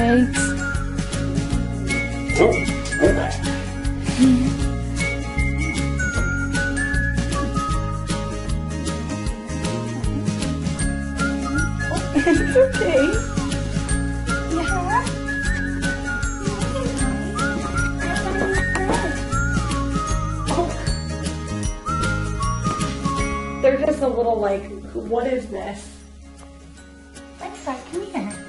okay? Oh, okay. it's okay. Yeah. They're just a little like, what is this? Come here.